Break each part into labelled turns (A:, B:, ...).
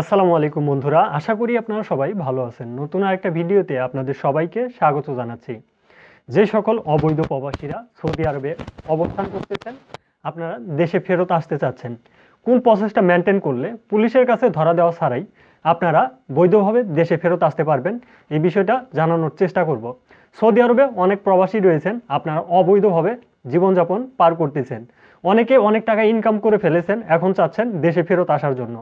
A: আসসালামু আলাইকুম বন্ধুরা, আশা করি আপনারা সবাই ভালো আছেন। নতুন আরেকটা ভিডিওতে আপনাদের সবাইকে স্বাগত জানাচ্ছি। যে সকল অবৈধ প্রবাসীরা সৌদি আরবে অবস্থান করতেছেন, আপনারা দেশে ফেরত আসতে চাচ্ছেন। কোন প্রসেসটা মেনটেন করলে পুলিশের কাছে ধরা দেওয়া ছাড়াই আপনারা বৈধভাবে দেশে ফেরত আসতে পারবেন, এই বিষয়টা জানানোর চেষ্টা করব। সৌদি আরবে অনেক প্রবাসী রয়েছেন, আপনারা অবৈধভাবে জীবনযাপন পার করতেছেন। অনেকে অনেক টাকা ইনকাম করে ফেলেছেন, এখন চাচ্ছেন দেশে ফেরত আসার জন্য।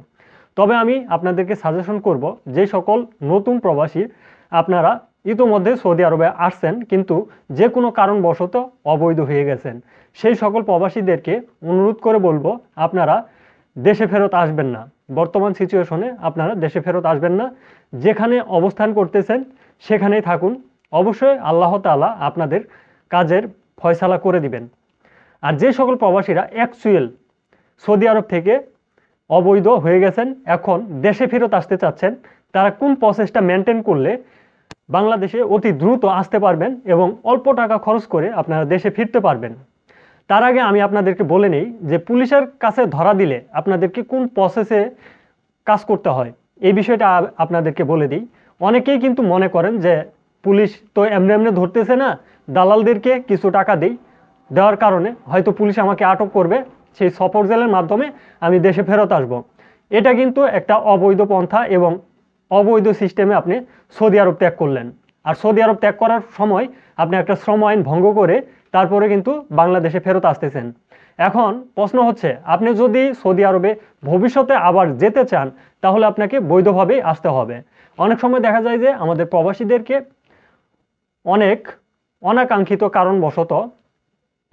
A: তবে আমি আপনাদেরকে সাজেশন করব যে সকল নতুন প্রবাসী আপনারা ইতোমধ্যে সৌদি আরবে আসছেন কিন্তু যে কোনো কারণবশত অবৈধ হয়ে গেছেন। সেই সকল প্রবাসীদেরকে অনুরোধ করে বলব, আপনারা দেশে ফেরত আসবেন না। বর্তমান সিচুয়েশনে আপনারা দেশে ফেরত আসবেন না। যেখানে অবস্থান করতেছেন, সেখানেই থাকুন। অবশ্যই আল্লাহ তাআলা আপনাদের কাজের ফয়সালা করে দিবেন। আর যে সকল প্রবাসীরা অ্যাকচুয়াল সৌদি আরব থেকে অবৈধ হয়ে গেছেন। এখন দেশে ফেরত আসতে চাচ্ছেন। তারা কোন প্রসেসটা মেনটেন করলে বাংলাদেশে অতি দ্রুত আসতে পারবেন এবং অল্প টাকা খরচ করে আপনারা দেশে ফিরতে পারবেন। তার আগে আমি আপনাদেরকে বলে নেই যে পুলিশের কাছে ধরা দিলে আপনাদেরকে কোন প্রসেসে কাজ করতে হয়। এই বিষয়টা আপনাদেরকে বলে দিই। অনেকেই কিন্তু মনে করেন যে পুলিশ তো এমনি এমনি ধরতেছে না, দালালদেরকে কিছু টাকা দেই। দেওয়ার কারণে হয়তো পুলিশ আমাকে আটক করবে। সেই সফর জেলের মাধ্যমে আমি দেশে ফেরত আসব। এটা কিন্তু একটা অবৈধ পন্থা এবং অবৈধ সিস্টেমে আপনি সৌদি আরব ত্যাগ করলেন। আর সৌদি আরব ত্যাগ করার সময় আপনি একটা শ্রম আইন ভঙ্গ করে তারপরে কিন্তু বাংলাদেশে ফেরত আসতেছেন। এখন প্রশ্ন হচ্ছে, আপনি যদি সৌদি আরবে ভবিষ্যতে আবার যেতে চান, তাহলে আপনাকে বৈধভাবেই আসতে হবে। অনেক সময় দেখা যায় যে আমাদের প্রবাসীদেরকে অনেক অনাকাঙ্ক্ষিত কারণবশত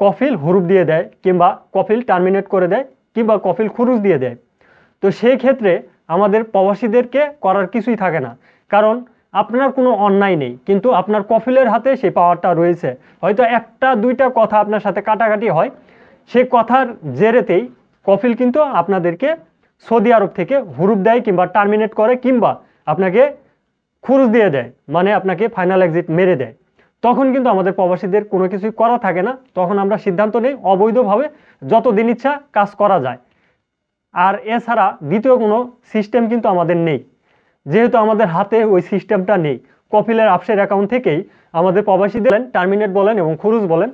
A: কফিল হুরুপ দিয়ে দেয় কিংবা কফিল টার্মিনেট করে দেয় কিংবা কফিল খুরুজ দিয়ে দেয়। তো সেই ক্ষেত্রে আমাদের প্রবাসীদেরকে করার কিছুই থাকে না। কারণ আপনার কোনো অন্যায় নেই, কিন্তু আপনার কফিলের হাতে সেই পাওয়ারটা রয়েছে। হয়তো একটা, দুইটা কথা আপনার সাথে কাটাকাটি হয়, সেই কথার জেরেতেই কফিল কিন্তু আপনাদেরকে সৌদি আরব থেকে হুরুপ দেয় কিংবা টার্মিনেট করে কিংবা আপনাকে খুরুজ দিয়ে দেয় মানে আপনাকে ফাইনাল এক্সিট মেরে দেয়। তখন কিন্তু আমাদের প্রবাসীদের কোনো কিছুই করা থাকে না। তখন আমরা সিদ্ধান্ত নেই, অবৈধভাবে যত দিন ইচ্ছা কাজ করা যায়। আর এছাড়া দ্বিতীয় কোনো সিস্টেম কিন্তু আমাদের নেই। যেহেতু আমাদের হাতে ওই সিস্টেমটা নেই। কপিলের আপসের অ্যাকাউন্ট থেকেই আমাদের প্রবাসীদের টার্মিনেট বলেন এবং খুরুজ বলেন,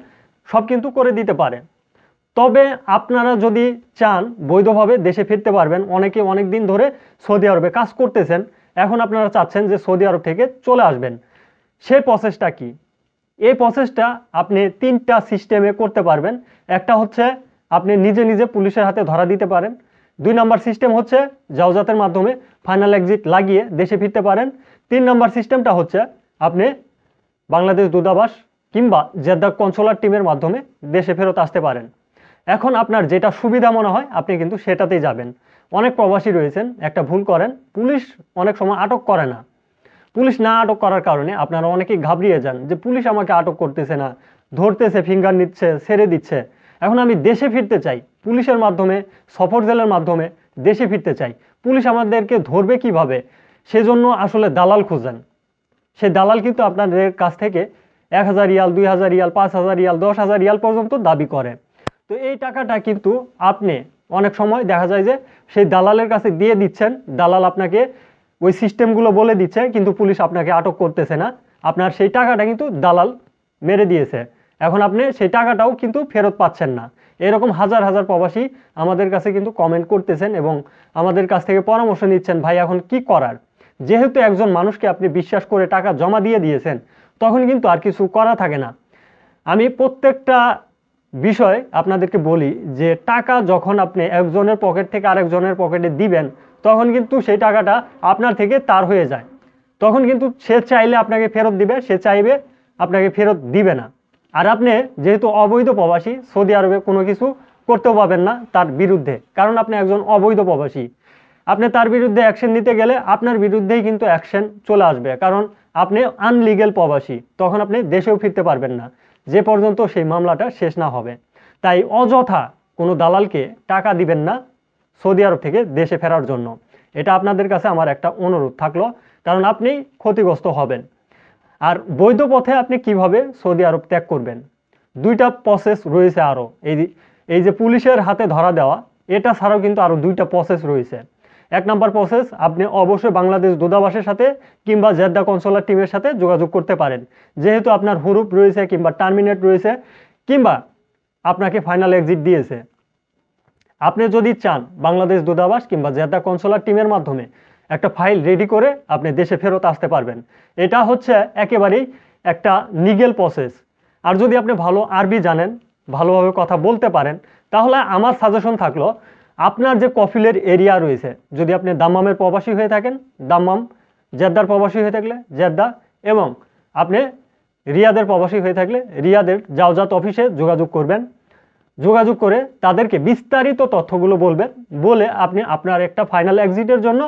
A: সব কিন্তু করে দিতে পারে। তবে আপনারা যদি চান বৈধভাবে দেশে ফিরতে পারবেন, অনেকে অনেক দিন ধরে সৌদি আরবে কাজ করতেছেন। এখন আপনারা চাচ্ছেন যে সৌদি আরব থেকে চলে আসবেন। সেই প্রসেসটা কি? এই প্রসেসটা আপনি তিনটা সিস্টেমে করতে পারবেন। একটা হচ্ছে আপনি নিজে নিজে পুলিশের হাতে ধরা দিতে পারেন। দুই নাম্বার সিস্টেম হচ্ছে জাওজাতের মাধ্যমে ফাইনাল এক্সিট লাগিয়ে দেশে ফিরতে পারেন। তিন নাম্বার সিস্টেমটা হচ্ছে আপনি বাংলাদেশ দূতাবাস কিংবা জেদ্দা কনসোলার টিমের মাধ্যমে দেশে ফেরত আসতে পারেন। এখন আপনার যেটা সুবিধা মনে হয়, আপনি কিন্তু সেটাতেই যাবেন। অনেক প্রবাসী রয়েছেন, একটা ভুল করেন, পুলিশ অনেক সময় আটক করে না। পুলিশ না আটক করার কারণে আপনারা অনেকেই ঘাবড়িয়ে যান যে পুলিশ আমাকে আটক করতেছে না, ধরতেছে ফিঙ্গার নিচ্ছে, ছেড়ে দিচ্ছে। এখন আমি দেশে ফিরতে চাই, পুলিশের মাধ্যমে, সফর জেলের মাধ্যমে দেশে ফিরতে চাই। পুলিশ আমাদেরকে ধরবে কীভাবে? সেজন্য আসলে দালাল খুঁজেন। সে দালাল কিন্তু আপনাদের কাছ থেকে এক হাজার রিয়াল, দুই হাজার রিয়াল, পাঁচ হাজার রিয়াল, দশ হাজার রিয়াল পর্যন্ত দাবি করে। তো এই টাকাটা কিন্তু আপনি অনেক সময় দেখা যায় যে সেই দালালের কাছে দিয়ে দিচ্ছেন, দালাল আপনাকে ওই সিস্টেমগুলো বলে দিচ্ছে, কিন্তু পুলিশ আপনাকে আটক করতেছে না। আপনার সেই টাকাটা কিন্তু দালাল মেরে দিয়েছে। এখন আপনি সেই টাকাটাও কিন্তু ফেরত পাচ্ছেন না। এরকম হাজার হাজার প্রবাসী আমাদের কাছে কিন্তু কমেন্ট করতেছেন এবং আমাদের কাছ থেকে পরামর্শ নিচ্ছেন, ভাই, এখন কি করার? যেহেতু একজন মানুষকে আপনি বিশ্বাস করে টাকা জমা দিয়ে দিয়েছেন, তখন কিন্তু আর কিছু করা থাকে না। আমি প্রত্যেকটা বিষয় আপনাদেরকে বলি যে, টাকা যখন আপনি একজনের পকেট থেকে আরেকজনের পকেটে দিবেন তখন কিন্তু সেই টাকাটা আপনার থেকে তার হয়ে যায়। তখন কিন্তু সে চাইলে আপনাকে ফেরত দিবে, সে চাইবে আপনাকে ফেরত দিবে না। আর আপনি যেহেতু অবৈধ প্রবাসী, সৌদি আরবে কোনো কিছু করতেও পাবেন না তার বিরুদ্ধে। কারণ আপনি একজন অবৈধ প্রবাসী। আপনি তার বিরুদ্ধে অ্যাকশন নিতে গেলে আপনার বিরুদ্ধেই কিন্তু অ্যাকশন চলে আসবে। কারণ আপনি আনলিগেল প্রবাসী, তখন আপনি দেশেও ফিরতে পারবেন না। যে পর্যন্ত সেই মামলাটা শেষ না হবে। তাই অযথা কোনো দালালকে টাকা দিবেন না সৌদি আরব থেকে দেশে ফেরার জন্য। এটা আপনাদের কাছে আমার একটা অনুরোধ থাকল, কারণ আপনি ক্ষতিগ্রস্ত হবেন। আর বৈধ পথে আপনি কীভাবে সৌদি আরব ত্যাগ করবেন? দুইটা প্রসেস রয়েছে আরও এই এই যে পুলিশের হাতে ধরা দেওয়া, এটা ছাড়াও কিন্তু আরও দুইটা প্রসেস রয়েছে। এক নম্বর প্রসেস আপনি অবশ্যই বাংলাদেশ দূতাবাসের সাথে কিংবা জেদ্দা কনসোলার টিমের সাথে যোগাযোগ করতে পারেন। যেহেতু আপনার হুরুপ রয়েছে কিংবা টার্মিনেট রয়েছে, কিংবা আপনাকে ফাইনাল এক্সিট দিয়েছে। আপনি যদি চান বাংলাদেশ দূতাবাস কিংবা জেদ্দা কনসোলার টিমের মাধ্যমে একটা ফাইল রেডি করে আপনি দেশে ফেরত আসতে পারবেন। এটা হচ্ছে একেবারেই একটা লিগেল প্রসেস আর যদি আপনি ভালো আরবি জানেন, ভালোভাবে কথা বলতে পারেন, তাহলে আমার সাজেশন থাকল, আপনার যে কফিলের এরিয়া রয়েছে, যদি আপনি দাম্মামের প্রবাসী হয়ে থাকেন, দাম্মাম, জেদ্দার প্রবাসী হয়ে থাকলে জেদ্দা এবং আপনি রিয়াদের প্রবাসী হয়ে থাকলে রিয়াদের জাওজাত অফিসে যোগাযোগ করবেন। যোগাযোগ করে তাদেরকে বিস্তারিত তথ্যগুলো বলবেন, বলে আপনি আপনার একটা ফাইনাল এক্সিটের জন্য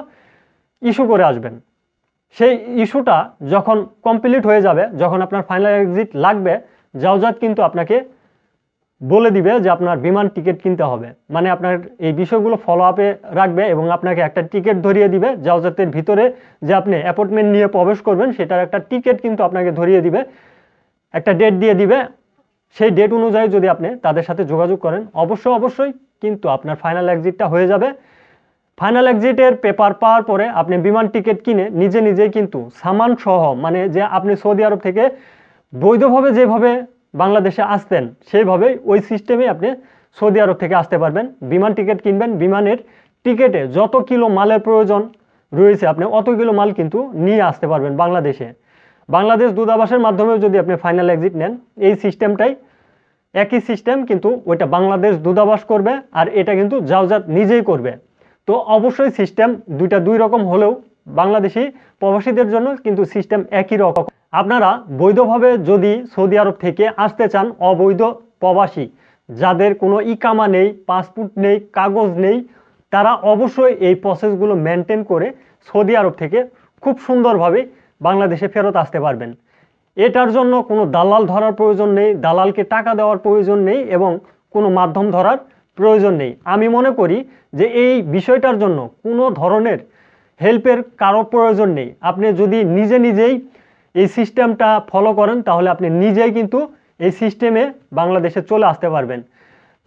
A: ইস্যু করে আসবেন। সেই ইস্যুটা যখন কমপ্লিট হয়ে যাবে, যখন আপনার ফাইনাল এক্সিট লাগবে জাওজাত কিন্তু আপনাকে বলে দিবে যে আপনার বিমান টিকিট কিনতে হবে। মানে আপনার এই বিষয়গুলো ফলো আপে রাখবে এবং আপনাকে একটা টিকিট ধরিয়ে দিবে জাওজাতের ভিতরে যে আপনি অ্যাপয়েন্টমেন্ট নিয়ে প্রবেশ করবেন, সেটার একটা টিকিট কিন্তু আপনাকে ধরিয়ে দিবে, একটা ডেট দিয়ে দিবে সেই ডেট অনুযায়ী যদি আপনি তাদের সাথে যোগাযোগ করেন, অবশ্যই অবশ্যই কিন্তু আপনার ফাইনাল এক্সিটটা হয়ে যাবে। ফাইনাল এক্সিটের পেপার পাওয়ার পরে আপনি বিমান টিকিট কিনে নিজে নিজেই কিন্তু সামান সহ মানে যে আপনি সৌদি আরব থেকে বৈধভাবে যেভাবে বাংলাদেশে আসতেন, সেইভাবেই ওই সিস্টেমে আপনি সৌদি আরব থেকে আসতে পারবেন। বিমান টিকিট কিনবেন, বিমানের টিকিটে যত কিলো মালের প্রয়োজন রয়েছে, আপনি অত কিলো মাল কিন্তু নিয়ে আসতে পারবেন বাংলাদেশে। বাংলাদেশ দূতাবাসের মাধ্যমে যদি আপনি ফাইনাল এক্সিট নেন, এই সিস্টেমটাই একই সিস্টেম কিন্তু ওইটা বাংলাদেশ দূতাবাস করবে আর এটা কিন্তু জাওজাত নিজেই করবে। তো অবশ্যই সিস্টেম দুইটা দুই রকম হলেও বাংলাদেশি প্রবাসীদের জন্য কিন্তু সিস্টেম একই রকম। আপনারা বৈধভাবে যদি সৌদি আরব থেকে আসতে চান, অবৈধ প্রবাসী, যাদের কোনো ইকামা নেই পাসপোর্ট নেই, কাগজ নেই, তারা অবশ্যই এই প্রসেসগুলো মেনটেন করে সৌদি আরব থেকে খুব সুন্দরভাবে বাংলাদেশে ফেরত আসতে পারবেন। এটার জন্য কোনো দালাল ধরার প্রয়োজন নেই, দালালকে টাকা দেওয়ার প্রয়োজন নেই এবং কোনো মাধ্যম ধরার প্রয়োজন নেই। আমি মনে করি যে এই বিষয়টার জন্য কোনো ধরনের হেল্পের কারও প্রয়োজন নেই। আপনি যদি নিজে নিজেই এই সিস্টেমটা ফলো করেন, তাহলে আপনি নিজেই কিন্তু এই সিস্টেমে বাংলাদেশে চলে আসতে পারবেন।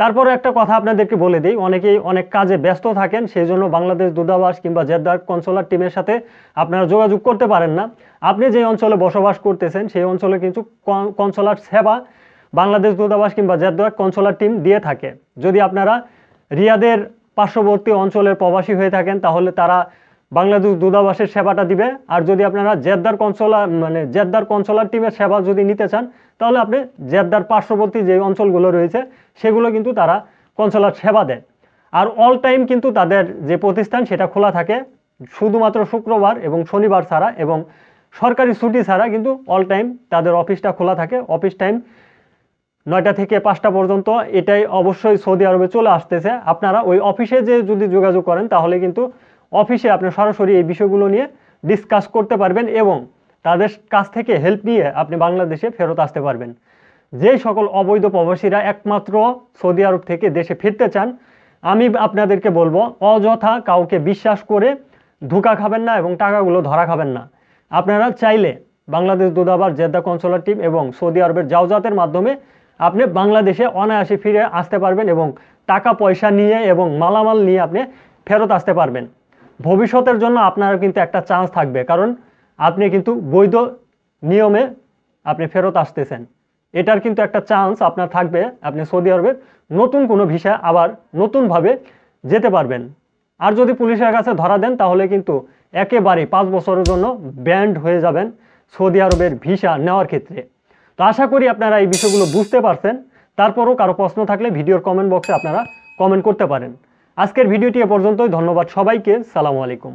A: তারপরে একটা কথা আপনাদেরকে বলে দিই, অনেকেই অনেক কাজে ব্যস্ত থাকেন সেই জন্য বাংলাদেশ দূতাবাস কিংবা জেদ্দার কনসোলার টিমের সাথে আপনারা যোগাযোগ করতে পারেন না। আপনি যে অঞ্চলে বসবাস করতেছেন, সেই অঞ্চলে কিন্তু কনসোলার সেবা বাংলাদেশ দূতাবাস কিংবা জেদ্দার কনসোলার টিম দিয়ে থাকে। যদি আপনারা রিয়াদের পার্শ্ববর্তী অঞ্চলের প্রবাসী হয়ে থাকেন, তাহলে তারা বাংলাদেশ দূতাবাসের সেবাটা দিবে। আর যদি আপনারা জেদ্দার কনসোলার মানে জেদ্দার কনসোলার টিমের সেবা যদি নিতে চান, তাহলে আপনি জেদ্দার পার্শ্ববর্তী যে অঞ্চলগুলো রয়েছে, সেগুলো কিন্তু তারা কনসোলার সেবা দেয়। আর অল টাইম কিন্তু তাদের যে প্রতিষ্ঠান, সেটা খোলা থাকে শুধুমাত্র শুক্রবার এবং শনিবার ছাড়া এবং সরকারি ছুটি ছাড়া কিন্তু অল টাইম তাদের অফিসটা খোলা থাকে। অফিস টাইম নয়টা থেকে পাঁচটা পর্যন্ত এটাই অবশ্যই সৌদি আরবে চলে আসতেছে। আপনারা ওই অফিসে যে যদি যোগাযোগ করেন, তাহলে কিন্তু অফিসে আপনি সরাসরি এই বিষয়গুলো নিয়ে ডিসকাস করতে পারবেন এবং তাদের কাছ থেকে হেল্প নিয়ে আপনি বাংলাদেশে ফেরত আসতে পারবেন। যেই সকল অবৈধ প্রবাসীরা একমাত্র সৌদি আরব থেকে দেশে ফিরতে চান, আমি আপনাদেরকে বলব, অযথা কাউকে বিশ্বাস করে ধোকা খাবেন না এবং টাকাগুলো ধরা খাবেন না। আপনারা চাইলে বাংলাদেশ দূতাবাস, জেদ্দা কনসোলার টিম এবং সৌদি আরবের জাওজাতের মাধ্যমে আপনি বাংলাদেশে অনায়াসে ফিরে আসতে পারবেন এবং টাকা পয়সা নিয়ে এবং মালামাল নিয়ে আপনি ফেরত আসতে পারবেন। ভবিষ্যতের জন্য আপনার কিন্তু একটা চান্স থাকবে। কারণ আপনি কিন্তু বৈধ নিয়মে আপনি ফেরত আসতেছেন। এটার কিন্তু একটা চান্স আপনার থাকবে আপনি সৌদি আরবের নতুন কোনো ভিসা আবার নতুনভাবে যেতে পারবেন। আর যদি পুলিশের কাছে ধরা দেন, তাহলে কিন্তু একেবারে পাঁচ বছরের জন্য ব্যান্ড হয়ে যাবেন সৌদি আরবের ভিসা নেওয়ার ক্ষেত্রে। তো আশা করি আপনারা এই বিষয়গুলো বুঝতে পারছেন। তারপরও কারও প্রশ্ন থাকলে ভিডিওর কমেন্ট বক্সে আপনারা কমেন্ট করতে পারেন। আজকের ভিডিওটি এ পর্যন্তই। ধন্যবাদ সবাইকে। সালামু আলাইকুম।